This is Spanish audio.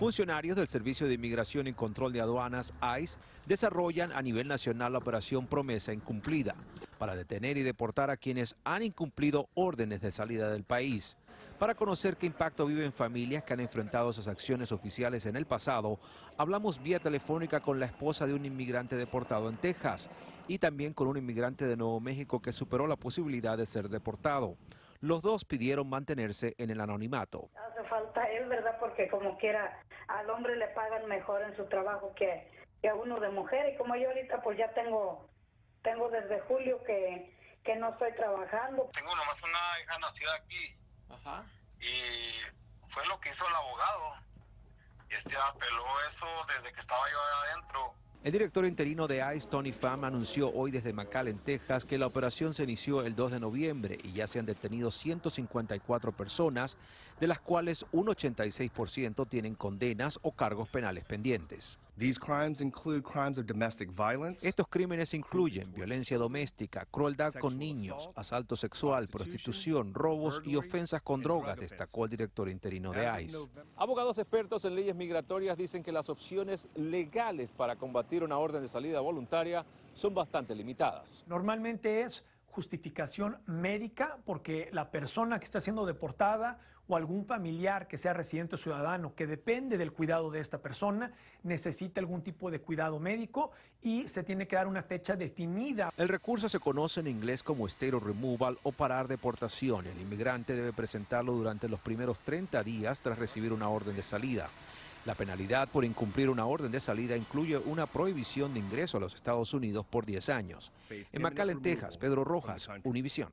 Funcionarios del Servicio de Inmigración y Control de Aduanas, ICE, desarrollan a nivel nacional la operación Promesa Incumplida para detener y deportar a quienes han incumplido órdenes de salida del país. Para conocer qué impacto viven familias que han enfrentado esas acciones oficiales en el pasado, hablamos vía telefónica con la esposa de un inmigrante deportado en Texas y también con un inmigrante de Nuevo México que superó la posibilidad de ser deportado. Los dos pidieron mantenerse en el anonimato. Falta él, ¿verdad? Porque como quiera, al hombre le pagan mejor en su trabajo que, a uno de mujer. Y como yo ahorita pues ya tengo, tengo desde julio que, que no estoy trabajando. Tengo nomás una hija nacida aquí. Ajá. Y fue lo que hizo el abogado. Y este apeló eso desde que estaba yo adentro. El director interino de ICE, Tony Pham, anunció hoy desde McAllen, Texas, que la operación se inició el 2 de noviembre y ya se han detenido 154 personas, de las cuales un 86% tienen condenas o cargos penales pendientes. Estos crímenes incluyen violencia doméstica, crueldad con niños, asalto sexual, prostitución, robos y ofensas con drogas, destacó el director interino de ICE. Abogados expertos en leyes migratorias dicen que las opciones legales para combatir una orden de salida voluntaria son bastante limitadas. Normalmente es justificación médica porque la persona que está siendo deportada o algún familiar que sea residente o ciudadano que depende del cuidado de esta persona necesita algún tipo de cuidado médico y se tiene que dar una fecha definida. El recurso se conoce en inglés como state removal o parar deportación. El inmigrante debe presentarlo durante los primeros 30 días tras recibir una orden de salida. La penalidad por incumplir una orden de salida incluye una prohibición de ingreso a los Estados Unidos por 10 años. En McAllen, Texas, Pedro Rojas, Univisión.